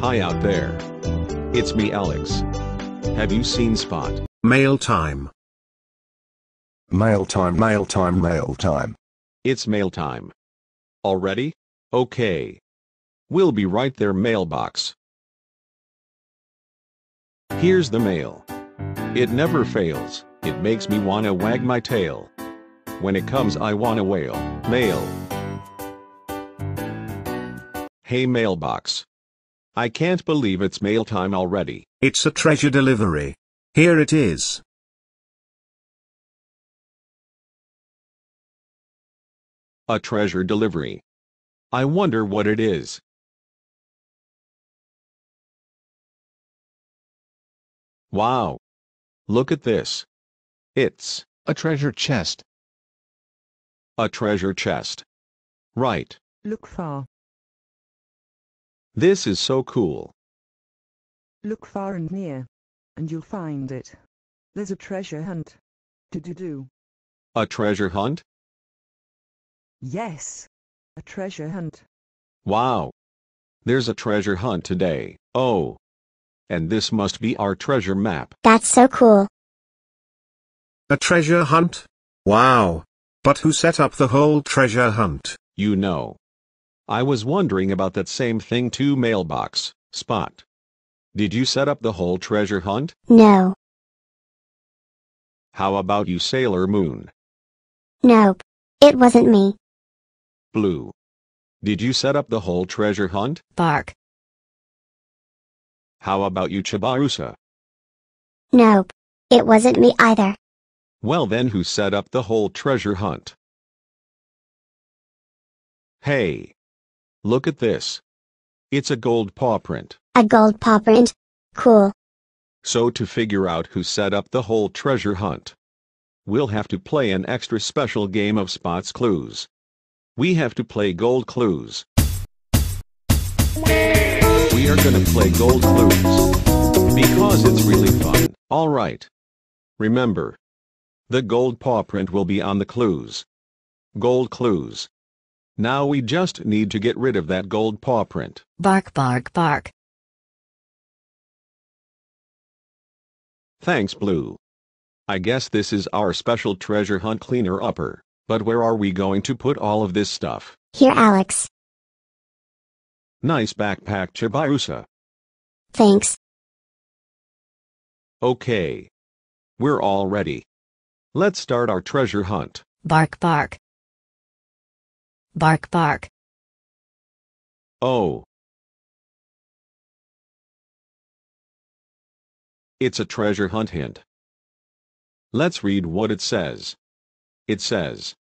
Hi out there. It's me Alex. Have you seen Spot? Mail time. Mail time, mail time, mail time. It's mail time. Already? Okay. We'll be right there mailbox. Here's the mail. It never fails, it makes me wanna wag my tail. When it comes I wanna wail, mail. Hey mailbox. I can't believe it's mail time already. It's a treasure delivery. Here it is. A treasure delivery. I wonder what it is. Wow. Look at this. It's A treasure chest. a treasure chest. Right. Look far, This is so cool. look far and near, and you'll find it. There's a treasure hunt. To do do. A treasure hunt? Yes, a treasure hunt. Wow. There's a treasure hunt today. Oh. And this must be our treasure map. That's so cool. A treasure hunt? Wow. But who set up the whole treasure hunt? You know. I was wondering about that same thing too mailbox, Spot. Did you set up the whole treasure hunt? No. How about you Sailor Moon? Nope. It wasn't me. Blue. Did you set up the whole treasure hunt? Bark. How about you Chibarusa? Nope. It wasn't me either. Well then who set up the whole treasure hunt? Hey! Look at this. It's a gold paw print. A gold paw print. Cool. So to figure out who set up the whole treasure hunt, we'll have to play an extra special game of Spot's Clues. We have to play Gold Clues. We are gonna play Gold Clues. Because it's really fun. Alright. Remember. The gold paw print will be on the clues. Gold clues. Now we just need to get rid of that gold paw print. Bark, bark, bark. Thanks, Blue. I guess this is our special treasure hunt cleaner upper, but where are we going to put all of this stuff? Here, Alex. Nice backpack, Chibirusa. Thanks. Okay. We're all ready. Let's start our treasure hunt. Bark, bark. Bark, bark. Oh. It's a treasure hunt hint. Let's read what it says. It says,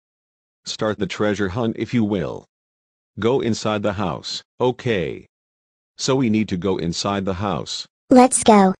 Start the treasure hunt if you will. Go inside the house, okay. So we need to go inside the house. Let's go.